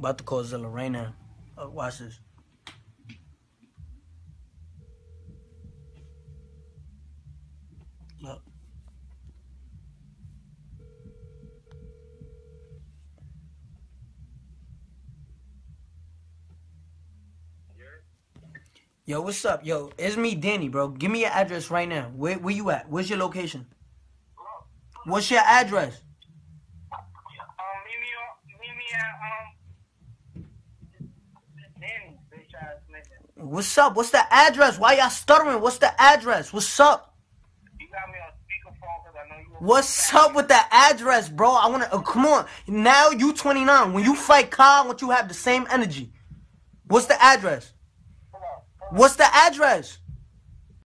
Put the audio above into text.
About to call Zilla right. Uh, watch this. Look. Yo, what's up? Yo, it's me, Danny, bro. Give me your address right now. Where where you at? Where's your location? What's your address? Um, meet me, meet me at, um, Danny, bitch ass nigga. What's up? What's the address? Why y'all stuttering? What's the address? What's up? What's up with the address, bro? I wanna uh, come on. Now you 29. When you fight Kyle, want you have the same energy. What's the address? What's the address?